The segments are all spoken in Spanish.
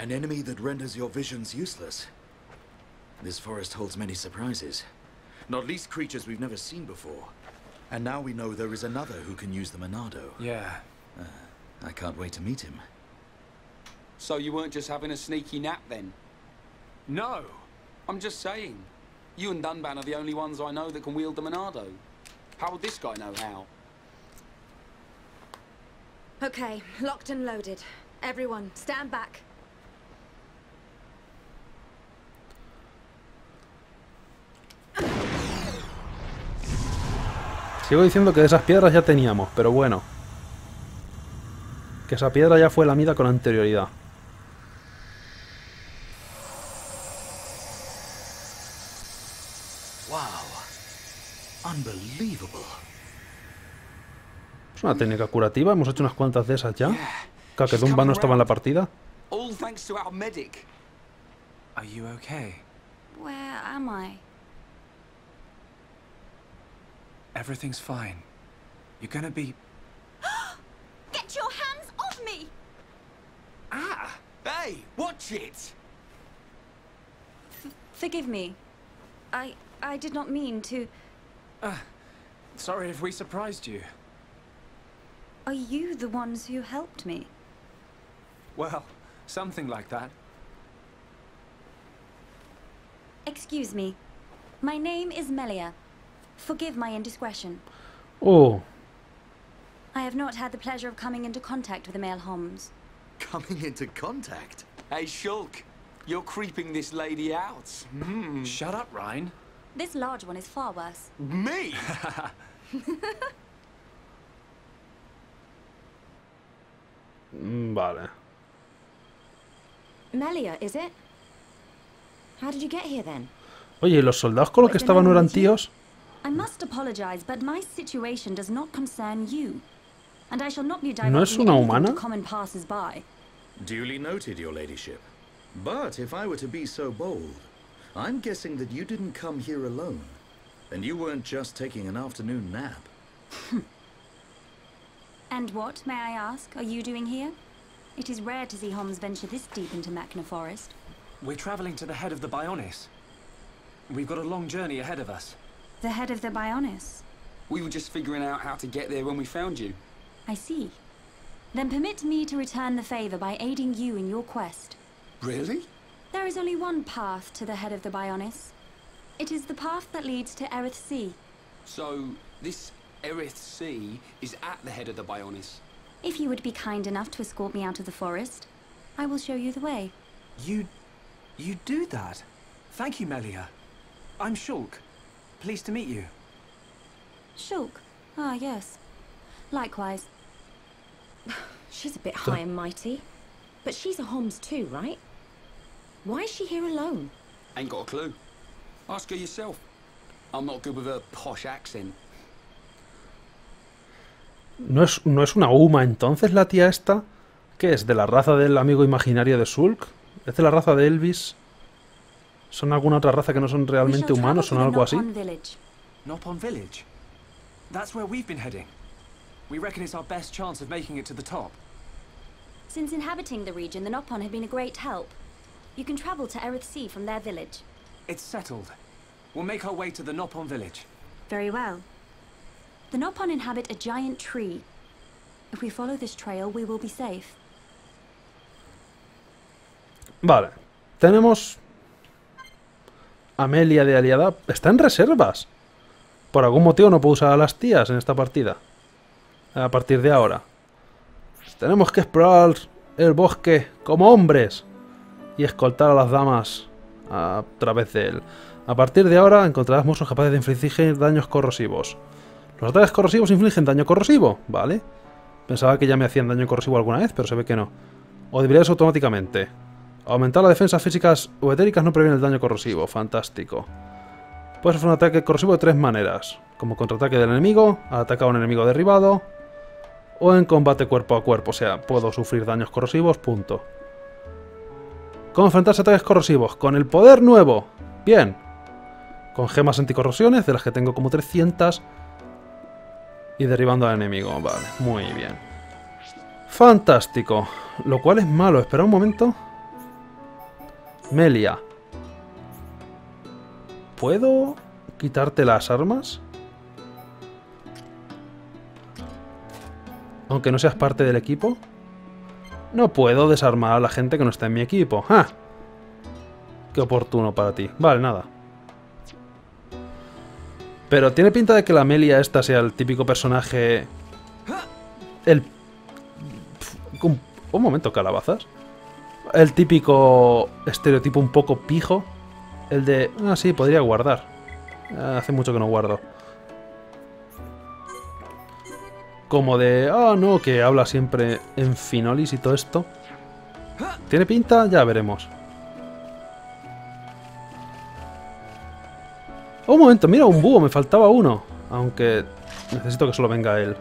An enemy that renders your visions useless. This forest holds many surprises. Not least creatures we've never seen before. And now we know there is another who can use the Monado. Yeah. Uh, I can't wait to meet him. So you weren't just having a sneaky nap then? No! I'm just saying. You and Dunban are the only ones I know that can wield the Monado. How would this guy know how? Okay, locked and loaded. Everyone, stand back. Sigo diciendo que de esas piedras ya teníamos, pero bueno. Que esa piedra ya fue lamida con anterioridad. Wow. Unbelievable. Es una técnica curativa, hemos hecho unas cuantas de esas ya. Claro que Dumba no estaba en la partida. All thanks to our medic. Are you okay? Where am I? Everything's fine. You're gonna be... Get your hands off me! Ah! Hey, watch it! Forgive me. I I did not mean to. Sorry if we surprised you. Are you the ones who helped me? Well, something like that. Excuse me. My name is Melia. Forgive my indiscretion. Oh, I have not had the pleasure of coming into contact with the male Homs. Coming into contact. Hey, Shulk, you're creeping this lady out. Hmm. Shut up, Ryan. This large one is far worse. Me? mm, vale. Melia, is it? How did you get here then? Oye, ¿y los soldados con los que estaban no eran tíos? I must apologize, but my situation does not concern you. And I shall not be ¿No es divulging una humana? to common passers-by. Duly noted, your ladyship. But if I were to be so bold, I'm guessing that you didn't come here alone. And you weren't just taking an afternoon nap. And what, may I ask, are you doing here? It is rare to see Homs venture this deep into Machna Forest. We're traveling to the head of the Bionis. We've got a long journey ahead of us. The head of the Bionis. We were just figuring out how to get there when we found you. I see. Then permit me to return the favor by aiding you in your quest. Really? There is only one path to the head of the Bionis. It is the path that leads to Erith Sea. So, this Erith Sea is at the head of the Bionis. If you would be kind enough to escort me out of the forest, I will show you the way. You... you do that? Thank you, Melia. I'm Shulk. Pleased to meet you. Shulk. Ah, yes. Likewise. She's a bit high and mighty. But she's a Homs too, right? Why is she here alone? Ain't got a clue. Ask her yourself. I'm not good with her posh accent. ¿No es, ¿No es una Uma entonces la tía esta? ¿Qué es? ¿De la raza del amigo imaginario de Sulk? ¿Es de la raza de Elvis? ¿Son alguna otra raza que no son realmente humanos? ¿Son algo así? Nopon Village. That's where we've been heading. We reckon it's our best chance of making it to the top. Since inhabiting the region, the Nopon have been a great help. You can travel to Erith Sea from their village. It's settled. We'll make our way to the Nopon Village. Very well. The Nopon inhabit a giant tree. If we follow this trail, we will be safe. Vale. Tenemos... Amelia de aliada. Está en reservas. Por algún motivo no puedo usar a las tías en esta partida. A partir de ahora. Tenemos que explorar el bosque como hombres. Y escoltar a las damas a través de él. A partir de ahora encontrarás monstruos capaces de infligir daños corrosivos. Los ataques corrosivos infligen daño corrosivo, ¿vale? Pensaba que ya me hacían daño corrosivo alguna vez, pero se ve que no. O debilidades automáticamente. Aumentar la defensa físicas o etéricas no previene el daño corrosivo. Fantástico. Puedes hacer un ataque corrosivo de tres maneras. Como contraataque del enemigo, al atacar a un enemigo derribado, o en combate cuerpo a cuerpo. O sea, puedo sufrir daños corrosivos, punto. ¿Cómo enfrentarse a ataques corrosivos? Con el poder nuevo. Bien. Con gemas anticorrosiones, de las que tengo como 300. Y derribando al enemigo. Vale, muy bien. Fantástico. Lo cual es malo. Espera un momento. Melia. ¿Puedo quitarte las armas? Aunque no seas parte del equipo. No puedo desarmar a la gente que no está en mi equipo. ¡Ah! Qué oportuno para ti. Vale, nada. Pero tiene pinta de que la Melia esta sea el típico personaje... El... Un, un momento, calabazas. El típico estereotipo un poco pijo. El de... Ah, sí, podría guardar. Ah, Hace mucho que no guardo. Como de... Ah, no, que habla siempre en finolis y todo esto. ¿Tiene pinta? Ya veremos. Un momento, mira, un búho, me faltaba uno. Aunque necesito que solo venga él.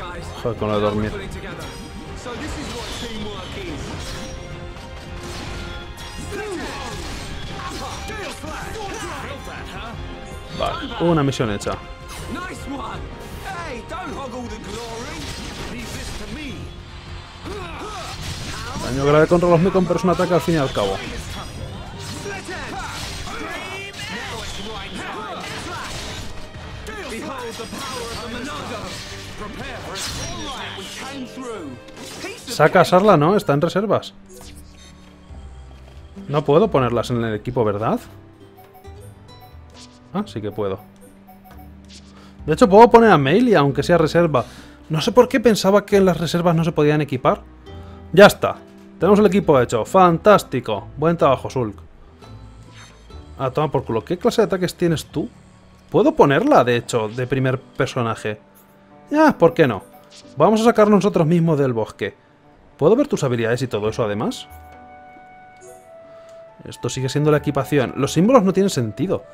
Guys. Joder, con lo de dormir. Vale, una misión. Nice one! Hey, don't all the glory! Leave this to me! Daño grave contra los Mekon, pero es un ataque al fin y al cabo. Saca a Sarla, ¿no? Está en reservas. No puedo ponerlas en el equipo, ¿verdad? Ah, sí que puedo. De hecho, puedo poner a Melia, aunque sea reserva. No sé por qué pensaba que en las reservas no se podían equipar. Ya está. Tenemos el equipo hecho. Fantástico. Buen trabajo, Sulk. Ah, toma por culo. ¿Qué clase de ataques tienes tú? Puedo ponerla, de hecho, de primer personaje. Ya, ¿por qué no? Vamos a sacar nosotros mismos del bosque. ¿Puedo ver tus habilidades y todo eso además? Esto sigue siendo la equipación. Los símbolos no tienen sentido.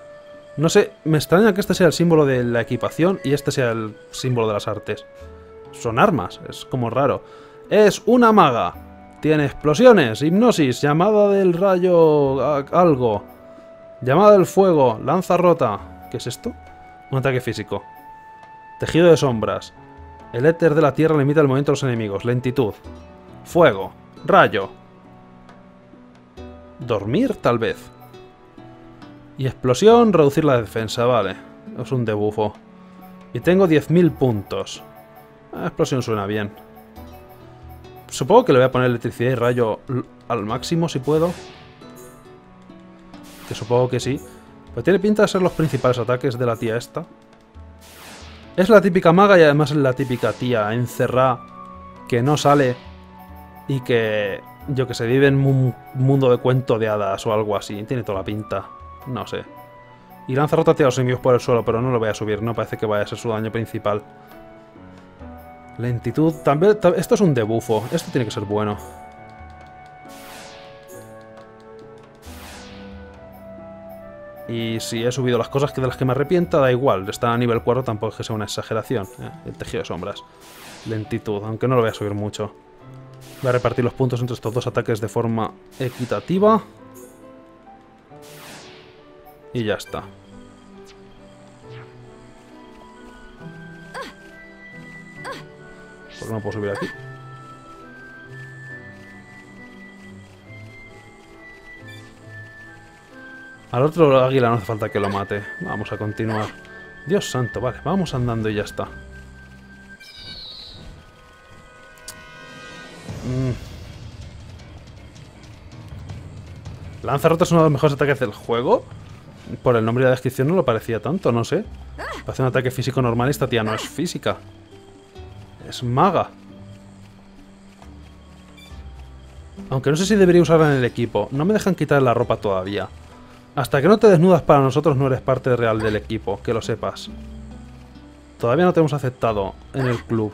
No sé, me extraña que este sea el símbolo de la equipación y este sea el símbolo de las artes. Son armas, es como raro. Es una maga. Tiene explosiones, hipnosis, llamada del rayo... algo. Llamada del fuego, lanza rota. ¿Qué es esto? Un ataque físico. Tejido de sombras. El éter de la tierra limita el movimiento de los enemigos. Lentitud. Fuego. Rayo. Dormir, tal vez. Y explosión, reducir la defensa, vale. Es un debufo. Y tengo 10.000 puntos. Ah, explosión suena bien. Supongo que le voy a poner electricidad y rayo al máximo si puedo. Que supongo que sí. Pero tiene pinta de ser los principales ataques de la tía esta. Es la típica maga y además es la típica tía encerrada que no sale y que, yo que sé, vive en un mundo de cuento de hadas o algo así. Tiene toda la pinta. No sé. Y lanza rota a los enemigos por el suelo, pero no lo voy a subir. No parece que vaya a ser su daño principal. Lentitud. También, ta- esto es un debufo. Esto tiene que ser bueno. Y si he subido las cosas que de las que me arrepienta, da igual. Está a nivel 4, tampoco es que sea una exageración. eh, El tejido de sombras. Lentitud, aunque no lo voy a subir mucho. Voy a repartir los puntos entre estos dos ataques de forma equitativa. Y ya está. ¿Por qué no puedo subir aquí? Al otro águila no hace falta que lo mate. Vamos a continuar. Dios santo, vale, vamos andando y ya está. Mm. Lanzarote es uno de los mejores ataques del juego. Por el nombre y la descripción no lo parecía tanto, no sé. Parece un ataque físico normal y esta tía no es física. Es maga. Aunque no sé si debería usarla en el equipo. No me dejan quitar la ropa todavía. Hasta que no te desnudas para nosotros no eres parte real del equipo, que lo sepas. Todavía no te hemos aceptado en el club.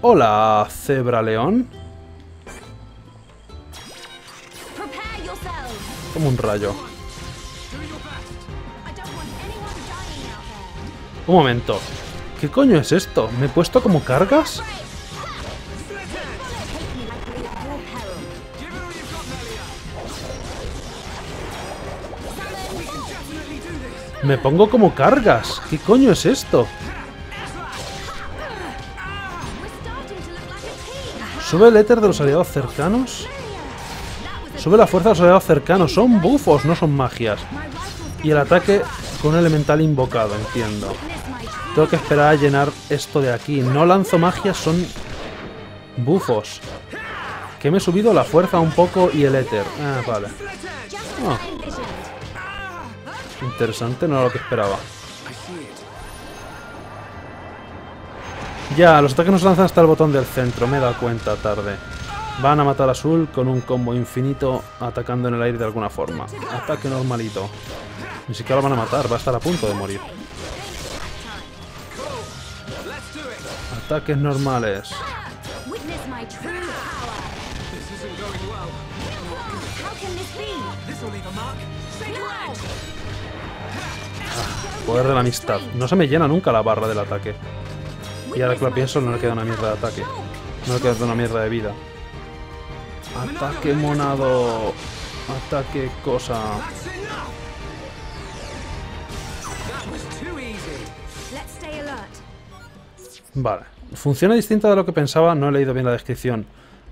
Hola, Cebra León. Como un rayo. Un momento. ¿Qué coño es esto? ¿Me he puesto como cargas? Me pongo como cargas. ¿Qué coño es esto? Sube el éter de los aliados cercanos. Sube la fuerza de los aliados cercanos. Son bufos, no son magias. Y el ataque con elemental invocado, entiendo. Tengo que esperar a llenar esto de aquí. No lanzo magias, son bufos. Que me he subido la fuerza un poco y el éter. Ah, vale. Ah, interesante, no era lo que esperaba. Ya, los ataques nos lanzan hasta el botón del centro, me he dado cuenta tarde. Van a matar a Azul con un combo infinito atacando en el aire de alguna forma. Ataque normalito. Ni siquiera lo van a matar, va a estar a punto de morir. Mark. Stay No! Poder de la amistad. No se me llena nunca la barra del ataque. Y ahora que lo pienso, no le queda una mierda de ataque. No le queda una mierda de vida. Ataque monado. Ataque cosa. That was too easy. Let's stay alert. Vale. Funciona distinta de lo que pensaba, no he leído bien la descripción.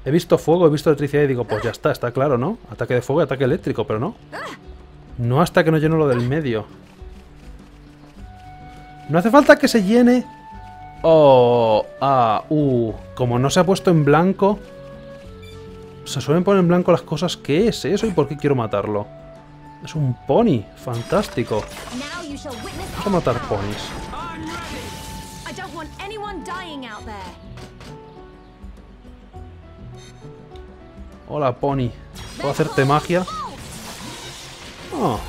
He visto fuego, he visto electricidad y digo, pues ya está, está claro, ¿no? Ataque de fuego y ataque eléctrico, pero no. No hasta que no lleno lo del medio. No hace falta que se llene... Oh, ah, uh. Como no se ha puesto en blanco... Se suelen poner en blanco las cosas. ¿Qué es eso y por qué quiero matarlo? Es un pony. Fantástico. Vamos a matar ponis. Hola, pony. ¿Puedo hacerte magia? Oh,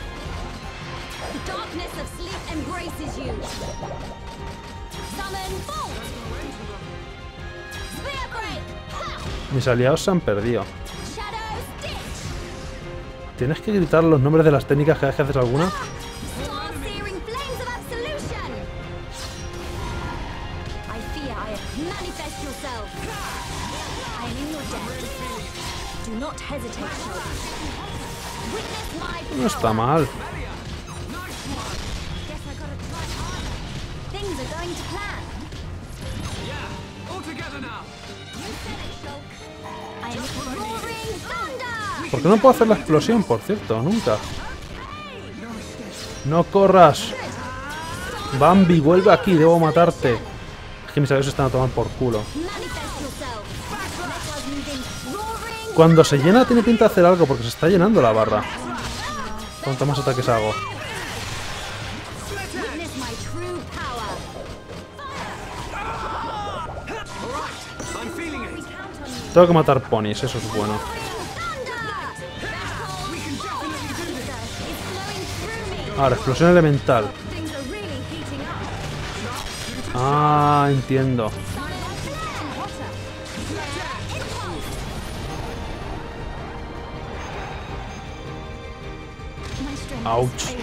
mis aliados se han perdido. ¿Tienes que gritar los nombres de las técnicas cada vez que haces alguna? Am roaring thunder. ¿Por qué no puedo hacer la explosión, por cierto? Nunca. No corras. Bambi, vuelve aquí, debo matarte. Es que mis aliados se están a tomar por culo. Cuando se llena tiene pinta de hacer algo porque se está llenando la barra. Cuanto más ataques hago. Tengo que matar ponis, eso es bueno. Ahora, explosión elemental. Ah, entiendo. Ouch.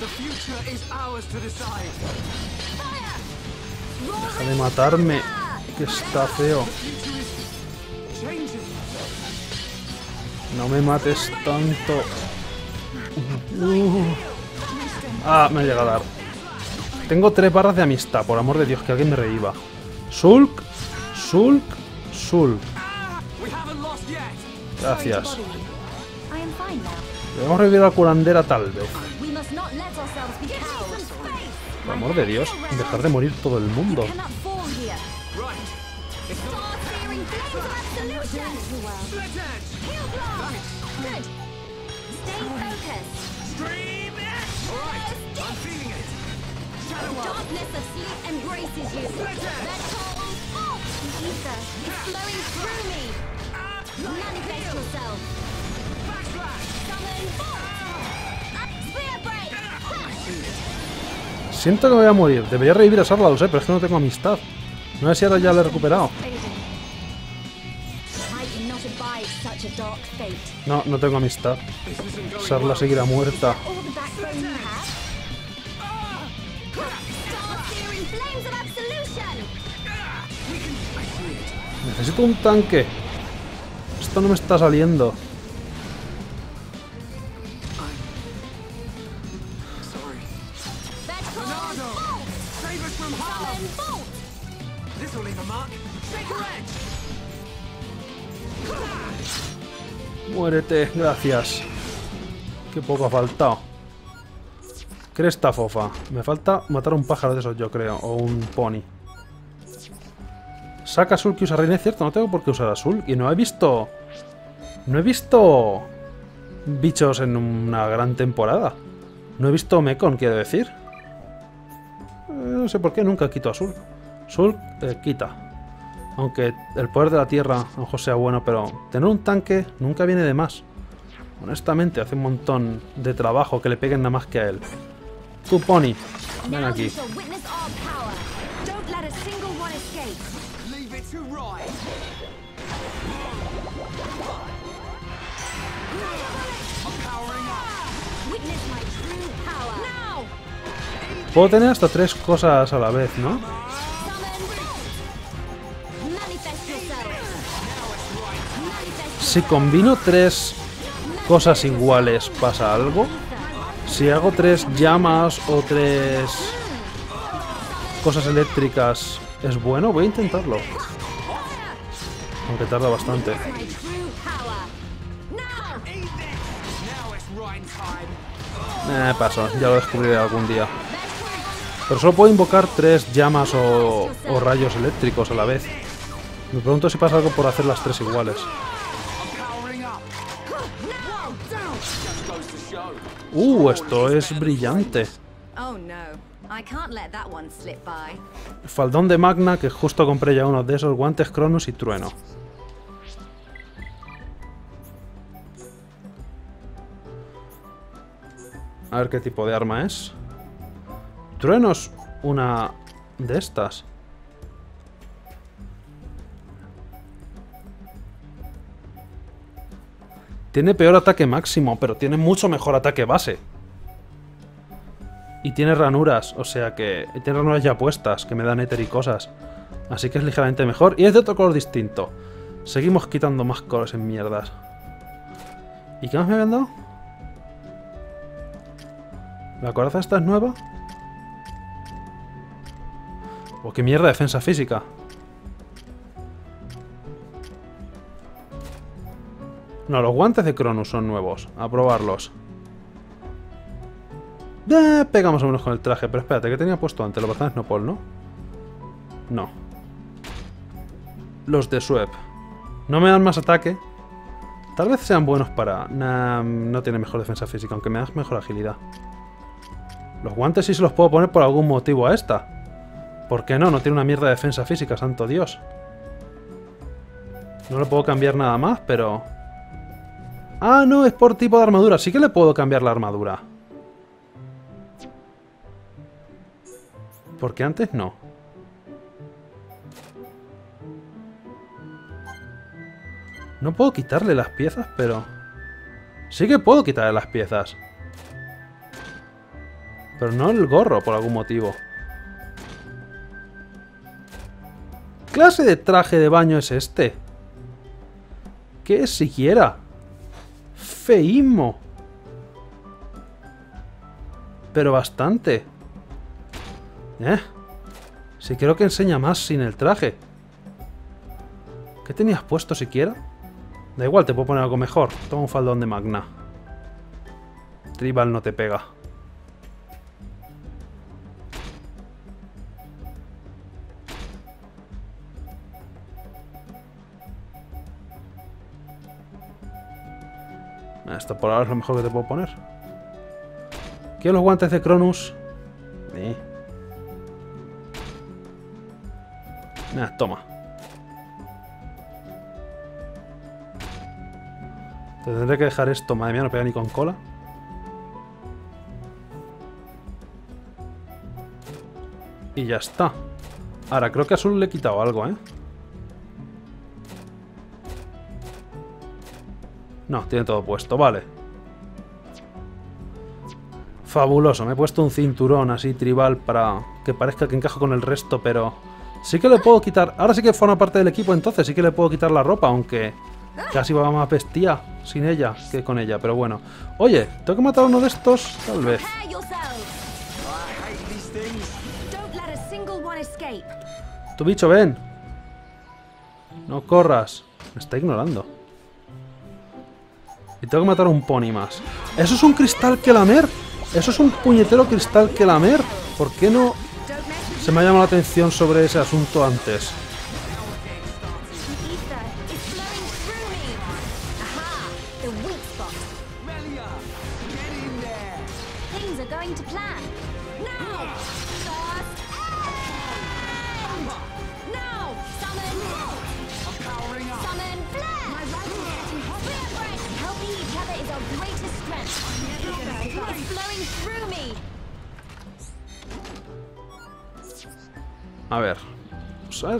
The future is ours to decide. Deja de matarme. Que está feo. No me mates tanto. Uh. Ah, me llega a dar. Tengo tres barras de amistad, por amor de Dios, que alguien me reviva. Sulk, Sulk, Sulk. Gracias. Debemos revivir a la curandera tal vez. Por amor de Dios, dejar de morir todo el mundo. Manifest yourself. Siento que voy a morir. Debería revivir a Sarlaus, eh, pero es que no tengo amistad. No sé si ahora ya lo he recuperado. No, no tengo amistad. Sarla seguirá muerta. Necesito un tanque. Esto no me está saliendo. Gracias. Qué poco ha faltado. Cresta fofa. Me falta matar un pájaro de esos, yo creo. O un pony. Saca azul que usa reina, es cierto, no tengo por qué usar azul. Y no he visto... No he visto... Bichos en una gran temporada. No he visto Mekon, quiero decir. Eh, no sé por qué, nunca quito azul. Sul eh, quita. Aunque el poder de la tierra a lo mejor sea bueno, pero tener un tanque nunca viene de más. Honestamente, hace un montón de trabajo que le peguen nada más que a él. Tu pony, ven aquí. Puedo tener hasta tres cosas a la vez, ¿no? Si combino tres cosas iguales, ¿pasa algo? Si hago tres llamas o tres cosas eléctricas, ¿es bueno? Voy a intentarlo. Aunque tarda bastante. Eh, paso, ya lo descubriré algún día. Pero solo puedo invocar tres llamas o rayos eléctricos a la vez. Me pregunto si pasa algo por hacer las tres iguales. Uh, esto es brillante. Oh. Faldón de Magna, que justo compré ya uno de esos, guantes Cronus y Trueno. A ver qué tipo de arma es. Trueno es una de estas. Tiene peor ataque máximo, pero tiene mucho mejor ataque base. Y tiene ranuras, o sea que... Tiene ranuras ya puestas, que me dan éter y cosas. Así que es ligeramente mejor. Y es de otro color distinto. Seguimos quitando más colores en mierdas. ¿Y qué más me habían dado? ¿La coraza esta es nueva? ¿O qué mierda defensa física? No, los guantes de Cronus son nuevos. A probarlos. Eh, pegamos o menos con el traje, pero espérate, ¿qué tenía puesto antes? Los bastones no Paul, ¿no? No. Los de Swep. No me dan más ataque. Tal vez sean buenos para... Nah, no tiene mejor defensa física, aunque me da mejor agilidad. Los guantes sí se los puedo poner por algún motivo a esta. ¿Por qué no? No tiene una mierda de defensa física, santo Dios. No le puedo cambiar nada más, pero... Ah, no, es por tipo de armadura. Sí que le puedo cambiar la armadura. Porque antes no. No puedo quitarle las piezas, pero... Sí que puedo quitarle las piezas. Pero no el gorro, por algún motivo. ¿Qué clase de traje de baño es este? ¿Qué es siquiera? Feísmo. Pero bastante. ¿Eh? Si creo que enseña más sin el traje. ¿Qué tenías puesto siquiera? Da igual, te puedo poner algo mejor. Toma un faldón de magna. Tribal no te pega. Esto por ahora es lo mejor que te puedo poner. ¿Quiero los guantes de Cronus? Nah, toma. Te tendré que dejar esto. Madre mía, no pega ni con cola. Y ya está. Ahora, creo que a Azul le he quitado algo, ¿eh? No, tiene todo puesto, vale. Fabuloso, me he puesto un cinturón así tribal para que parezca que encajo con el resto, pero... Sí que le puedo quitar... Ahora sí que forma parte del equipo, entonces sí que le puedo quitar la ropa, aunque... Casi va más bestia sin ella que con ella, pero bueno. Oye, ¿tengo que matar a uno de estos? Tal vez. Tu bicho, ven. No corras. Me está ignorando. Y tengo que matar a un pony más. ¿Eso es un cristal que lamer? ¿Eso es un puñetero cristal que lamer? ¿Por qué no se me ha llamado la atención sobre ese asunto antes?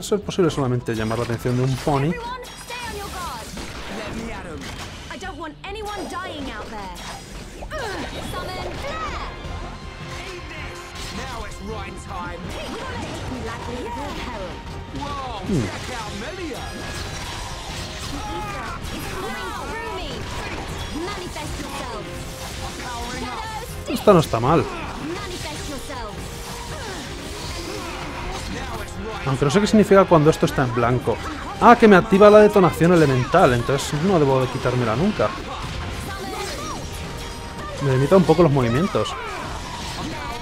Ser posible solamente llamar la atención de un pony? Yourself. Shadows, Esta no está mal. Aunque no sé qué significa cuando esto está en blanco. Ah, que me activa la detonación elemental, entonces no debo de quitármela nunca. Me limita un poco los movimientos.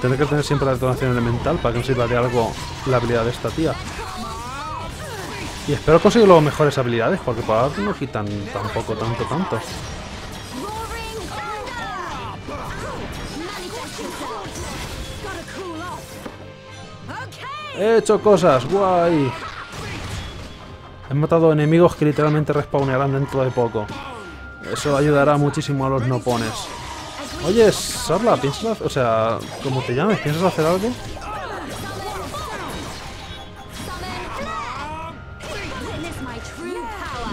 Tendré que tener siempre la detonación elemental para que me sirva de algo la habilidad de esta tía. Y espero conseguir luego mejores habilidades, porque por ahora no quitan tampoco tanto, tanto. He hecho cosas, guay. He matado enemigos que literalmente respawnearán dentro de poco. Eso ayudará muchísimo a los nopones. Oye, Sarla, ¿piensas, o sea, como te llames, piensas hacer algo?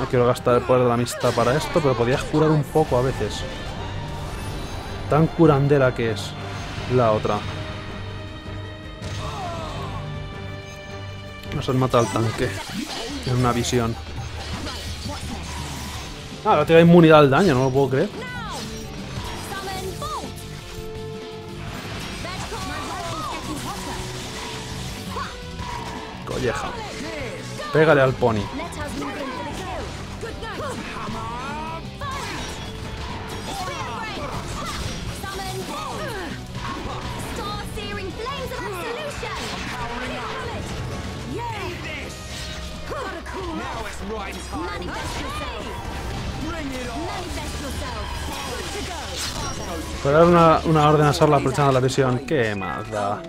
No quiero gastar el poder de la amistad para esto, pero podías curar un poco a veces. Tan curandera que es la otra. Nos han matado al tanque. En una visión. Ah, ahora tiene inmunidad al daño, no lo puedo creer. Colleja. Pégale al pony. Pero dar una, una orden a Sarla aprovechando la visión. ¿Qué más da?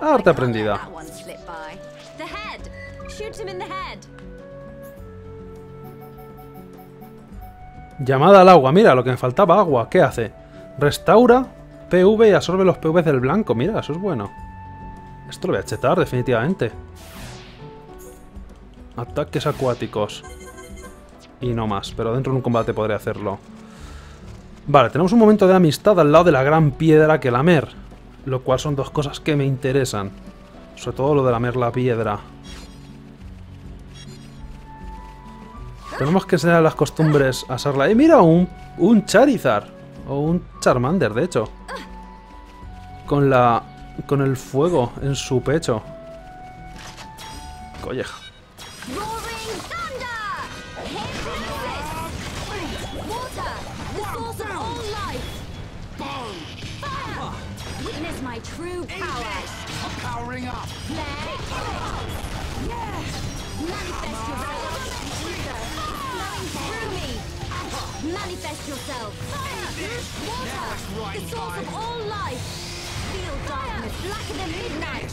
Arte aprendida. Llamada al agua. Mira, lo que me faltaba agua. ¿Qué hace? Restaura PV y absorbe los PV del blanco. Mira, eso es bueno. Esto lo voy a chetar, definitivamente. Ataques acuáticos. Y no más, pero dentro de un combate podré hacerlo. Vale, tenemos un momento de amistad al lado de la gran piedra que lamer. Lo cual son dos cosas que me interesan. Sobre todo lo de lamer la piedra. Tenemos que enseñar las costumbres a Sarla. ¡Eh, mira! Un, un Charizard. O un Charmander, de hecho. Con la... Con el fuego en su pecho. Colleja. Manifest yourself! Manifest yourself! Fire! Water, the source of all life! Feel darkness blacker than midnight!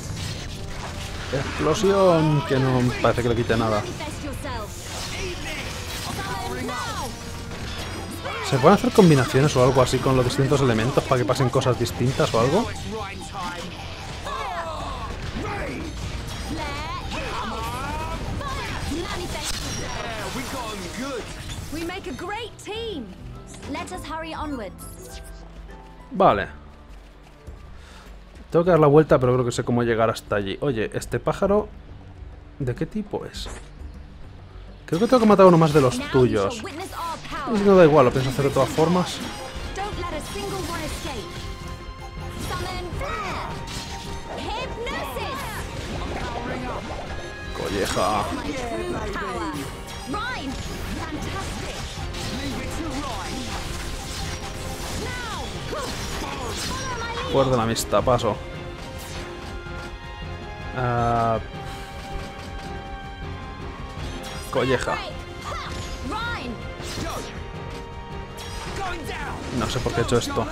Explosión. Que no parece que le quite nada. ¿Se pueden hacer combinaciones o algo así con los distintos elementos para que pasen cosas distintas o algo? A great team. Let us hurry onwards. Vale. Tengo que dar la vuelta, pero creo que sé cómo llegar hasta allí. Oye, este pájaro... ¿De qué tipo es? Creo que tengo que matar a uno más de los tuyos. Y no da igual, lo pienso hacer de todas formas. Colleja. Fantastic! La amistad, paso. Ah, colleja. No sé por qué he hecho esto.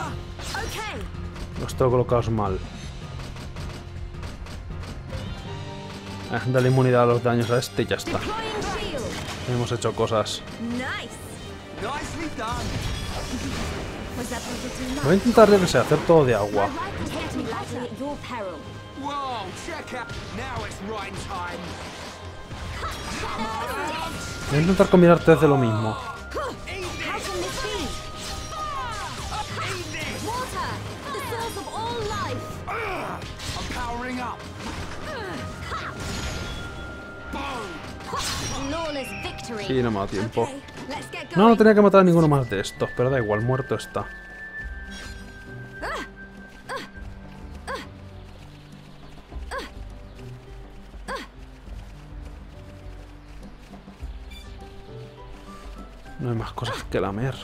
Los tengo colocados mal. Eh, dale inmunidad a los daños a este y ya está. Hemos hecho cosas. Much? Voy a intentar, yo que sé, hacer todo de agua. Time. Voy a intentar combinar tres de lo mismo. Y no me da tiempo. No, no tenía que matar a ninguno más de estos, pero da igual, muerto está. No hay más cosas que lamer.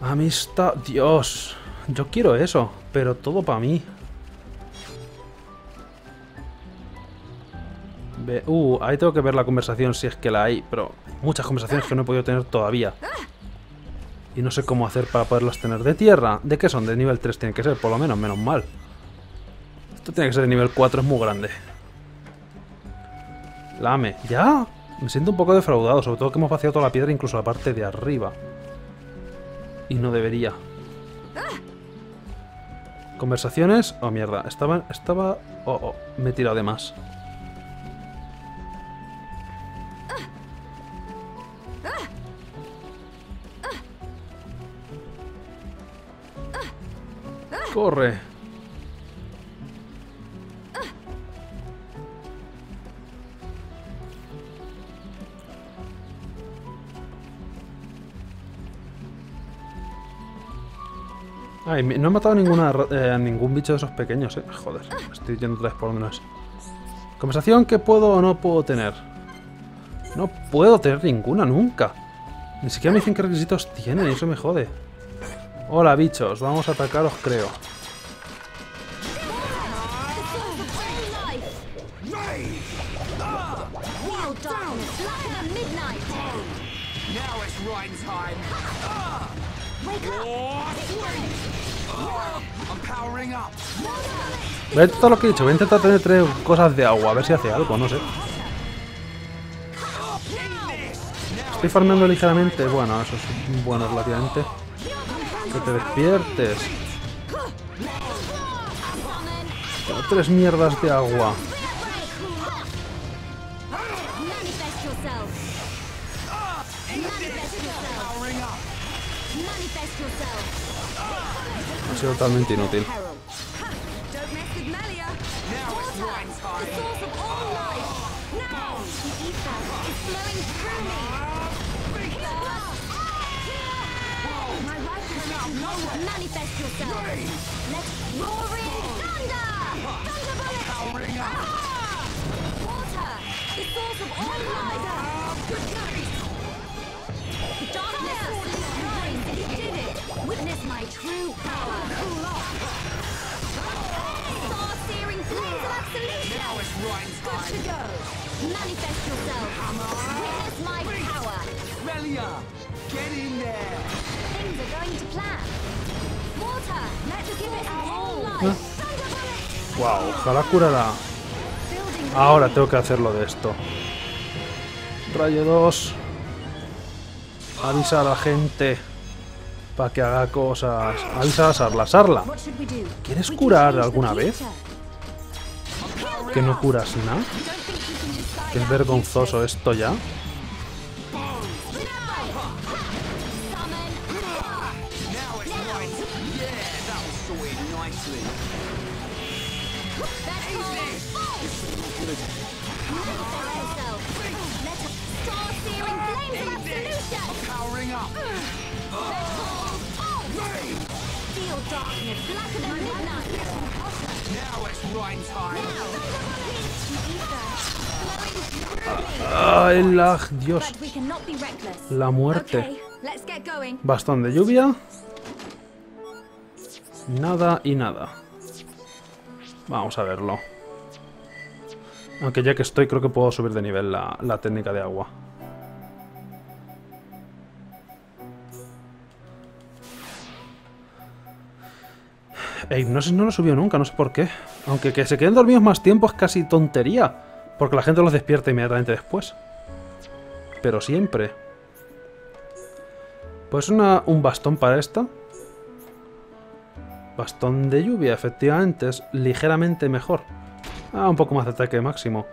Amistad, Dios. Yo quiero eso, pero todo para mí. Uh, ahí tengo que ver la conversación si es que la hay, pero muchas conversaciones que no he podido tener todavía. Y no sé cómo hacer para poderlas tener. ¿De tierra? ¿De qué son? De nivel 3 tiene que ser, por lo menos, menos mal. Esto tiene que ser de nivel 4, es muy grande. Lame. ¿Ya? Me siento un poco defraudado, sobre todo que hemos vaciado toda la piedra, incluso la parte de arriba. Y no debería. Conversaciones. Oh, mierda. Estaba. Estaba. Oh, oh. Me he tirado de más. Corre. Ay, no he matado ninguna, eh, ningún bicho de esos pequeños, eh. Joder, estoy yendo otra vez por donde no. Conversación que puedo o no puedo tener. No puedo tener ninguna nunca. Ni siquiera me dicen qué requisitos tienen eso me jode. Hola bichos, vamos a atacaros creo. Voy a intentar lo que he dicho, voy a intentar tener tres cosas de agua, a ver si hace algo, no sé. Estoy farmeando ligeramente, bueno, eso es bueno relativamente. Que te despiertes. Tres mierdas de agua. Ha sido totalmente inútil. Manifest yourself! Let's roar in thunder! Thunderbolt! Powering up. Ah! Water! The source of all life! The darkness ojalá. Building Ahora tengo que hacerlo de esto. Rayo 2. Avisa a la gente. Para que haga cosas. Avisa a Sarla. Sarla? ¿quieres curar alguna vez? Que no curas nada. Es vergonzoso esto ya. Now it's time. ¡Ay, lag! Dios. La muerte. Bastón de lluvia. Nada y nada. Vamos a verlo. Aunque ya que estoy, creo que puedo subir de nivel la, la técnica de agua. E Hipnosis no lo subió nunca, no sé por qué. Aunque que se queden dormidos más tiempo es casi tontería. Porque la gente los despierta inmediatamente después. Pero siempre. Pues una, un bastón para esta. Bastón de lluvia, efectivamente, es ligeramente mejor. Ah, un poco más de ataque máximo.